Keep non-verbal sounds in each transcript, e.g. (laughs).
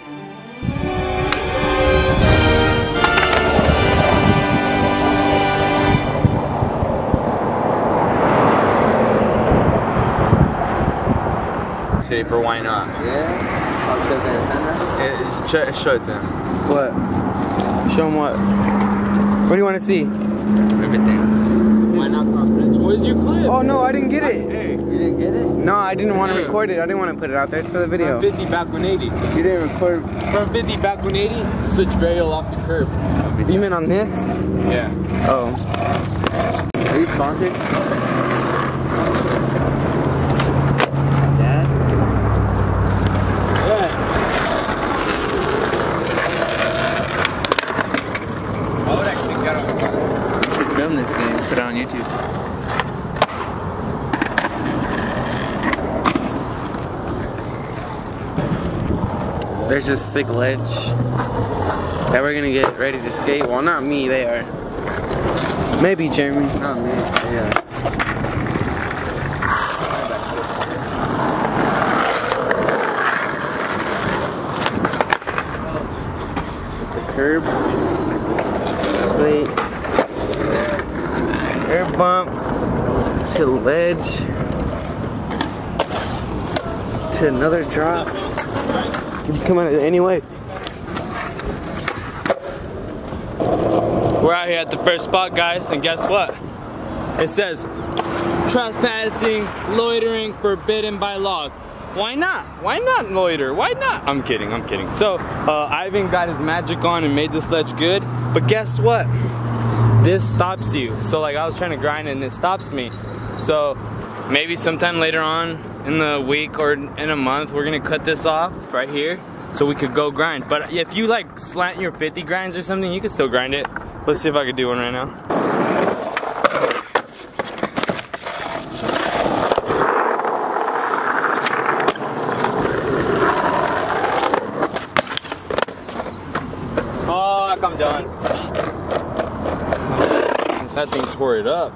City for why not? Yeah? I'll show the antenna. It, show, show it to him. What? Show him what? What do you want to see? Everything. Not confidential? Where's your clip? Oh no, I didn't get it. Hey, You didn't get it? No, I didn't want to Hey. record it. I didn't want to put it out there. It's for the video. from 50 back 180. You didn't record. From 50 back 180, switch varial off the curb. You meant on this? Yeah. Oh. Are you sponsored? Dad? I would actually get on. Film this game, put it on YouTube. There's this sick ledge that we're gonna get ready to skate. Well, not me. They are. Maybe Jeremy. Not me. Yeah. It's a curb. Wait. Curb bump to ledge to another drop. You come out anyway? We're out here at the first spot, guys, and guess what? It says trespassing, loitering, forbidden by law. Why not? Why not loiter? Why not? I'm kidding, I'm kidding. So, uh, Ivan got his magic on and made this ledge good, but guess what? This stops you. So, like, I was trying to grind and it stops me. So, maybe sometime later on in the week or in a month, we're gonna cut this off right here so we could go grind. But if you like slant your 50 grinds or something, you can still grind it. Let's see if I could do one right now. Oh, I'm done. That thing tore it up.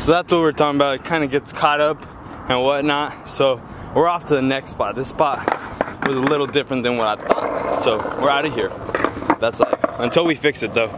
So that's what we're talking about. It kind of gets caught up and whatnot. So we're off to the next spot. This spot was a little different than what I thought. So we're out of here. That's like until we fix it though.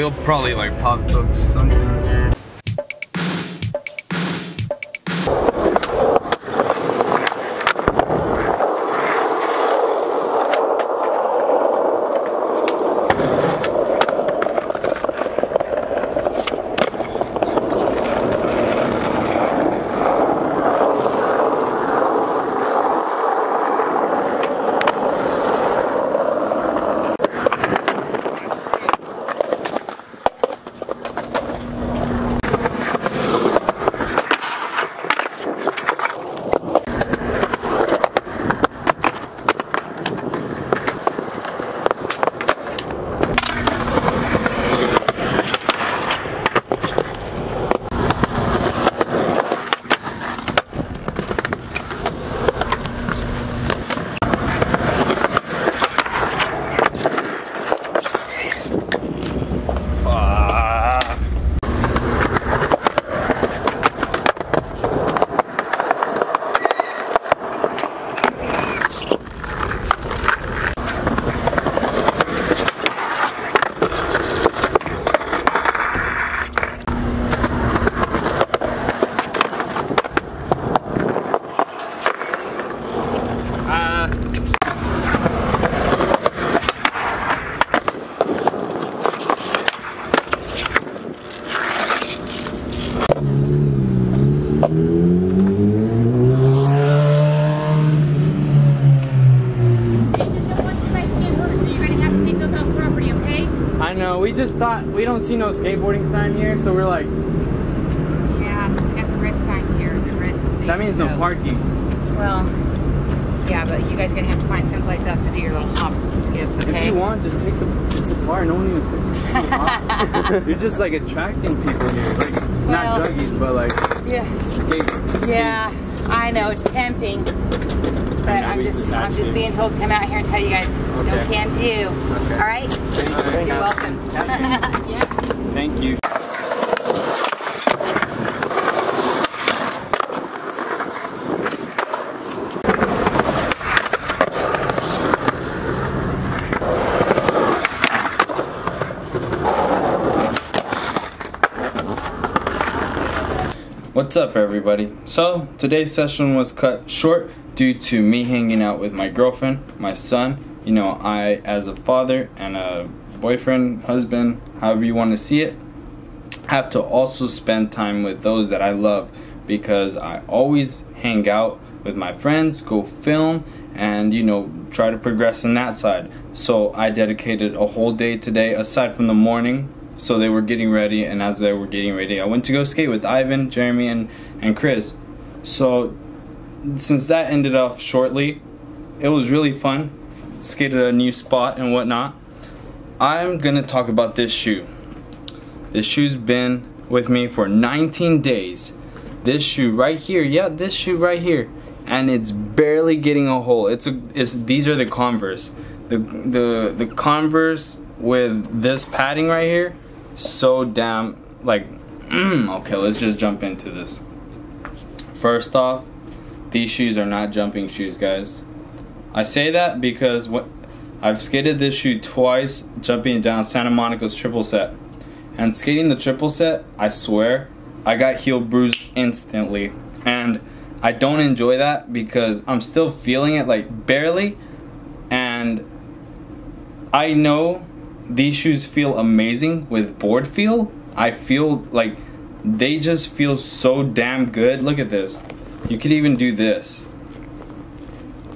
The probably like pop up something. I know. We just thought we don't see no skateboarding sign here, so we're like, Yeah, we got the red sign here. The red thing, That means no parking. Well, yeah, but you guys are gonna have to find someplace else to do your little hops and skips, If okay? you want, just take the this apart. No one even says it's so hot. You're just like attracting people here, like not Well- druggies, but like Yeah. skate. skate. Yeah, I know it's tempting, but I'm just I'm just you. being told to come out here and tell you guys no Okay. can do. All right, Thank you're you. welcome. (laughs) yeah. Thank you. What's up, everybody? So, today's session was cut short due to me hanging out with my girlfriend, my son. You know, I, as a father and a boyfriend, husband, however you want to see it, have to also spend time with those that I love because I always hang out with my friends, go film, and you know, try to progress in that side. So, I dedicated a whole day today, aside from the morning, so they were getting ready and as they were getting ready i went to go skate with ivan jeremy and, and chris. So since that ended off shortly it was really fun. Skated a new spot and whatnot. I'm gonna talk about this shoe. This shoe's been with me for 19 days. This shoe right here yeah this shoe right here. And it's barely getting a hole. It's a it's these are the converse. The the the converse with this padding right here so damn like mm, okay let's just jump into this. First off these shoes are not jumping shoes guys. I say that because what i've skated this shoe twice jumping down santa monica's triple set. And skating the triple set i swear i got heel bruised instantly. And i don't enjoy that because i'm still feeling it like barely. And i know these shoes feel amazing with board feel. I feel like they just feel so damn good. Look at this. You could even do this.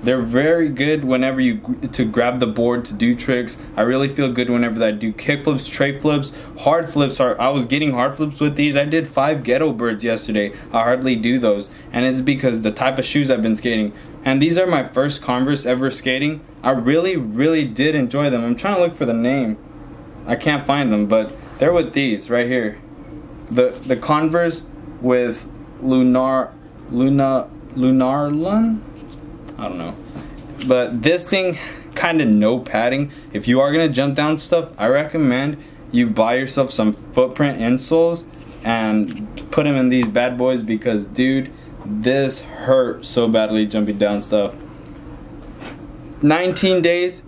They're very good whenever you to grab the board to do tricks. I really feel good whenever I do kick flips, tre flips, hard flips. Are I was getting hard flips with these. I did five ghetto birds yesterday. I hardly do those, and it's because the type of shoes I've been skating. And these are my first Converse ever skating. I really, really did enjoy them. I'm trying to look for the name. I can't find them, but they're with these right here. The the Converse with Lunar Luna Lunarlon? I don't know. But this thing kind of no padding. If you are to jump down stuff, I recommend you buy yourself some footprint insoles and put them in these bad boys because dude, this hurt so badly jumping down stuff. 19 days,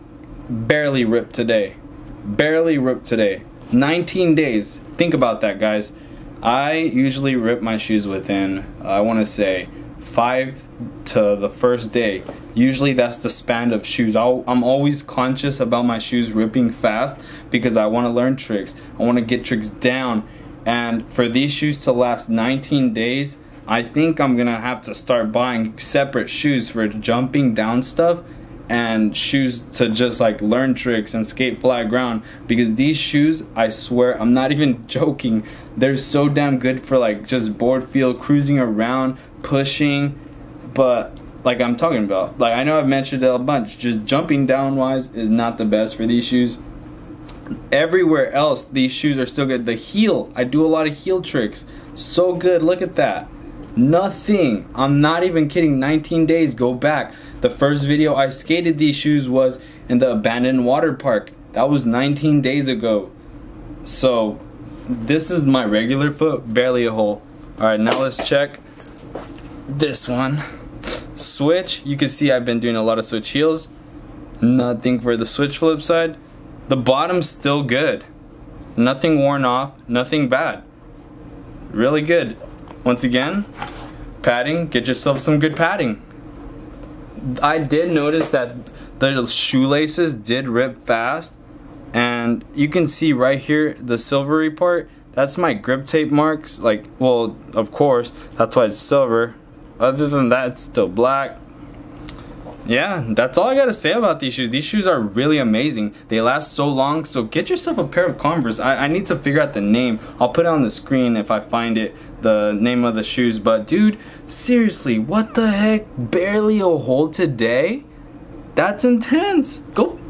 barely ripped today. Barely ripped today. 19 days. Think about that, guys. I usually rip my shoes within, I want to say, five to the first day. Usually that's the span of shoes. I'll, I'm always conscious about my shoes ripping fast because I want to learn tricks. I want to get tricks down. And for these shoes to last 19 days, I think I'm going to have to start buying separate shoes for jumping down stuff and shoes to just like learn tricks and skate flat ground because these shoes I swear I'm not even (laughs) joking they're so damn good for like just board feel cruising around pushing but like I'm talking about like I know I've mentioned it a bunch just jumping down wise is not the best for these shoes. Everywhere else these shoes are still good. The heel I do a lot of heel tricks. So good look at that. Nothing I'm not even kidding 19 days go back. The first video I skated these shoes was in the abandoned water park. That was 19 days ago. So this is my regular foot barely a hole. All right now let's check this one. Switch you can see I've been doing a lot of switch heels. Nothing for the switch flip side. The bottom's still good. Nothing worn off nothing bad. Really good. Once again padding get yourself some good padding. I did notice that the shoelaces did rip fast and you can see right here the silvery part that's my grip tape marks like well of course that's why it's silver other than that it's still black yeah, that's all I gotta say about these shoes. These shoes are really amazing. They last so long, so get yourself a pair of Converse. I, I need to figure out the name. I'll put it on the screen if I find it, the name of the shoes. But dude, seriously, what the heck? Barely a hole today? That's intense. Go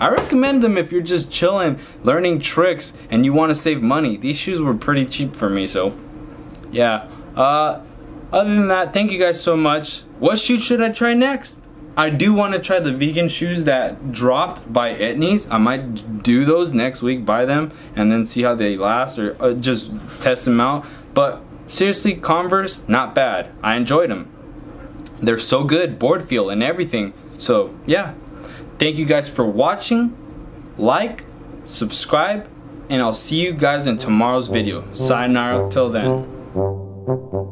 I recommend them if you're just chilling, learning tricks, and you want to save money. These shoes were pretty cheap for me, so yeah. Uh, other than that, thank you guys so much. What shoe should I try next? I do want to try the vegan shoes that dropped by Etnies. I might do those next week, buy them, and then see how they last or uh, just test them out. But seriously, Converse, not bad. I enjoyed them. They're so good, board feel and everything. So yeah, thank you guys for watching. Like, subscribe, and I'll see you guys in tomorrow's video. Sayonara till then.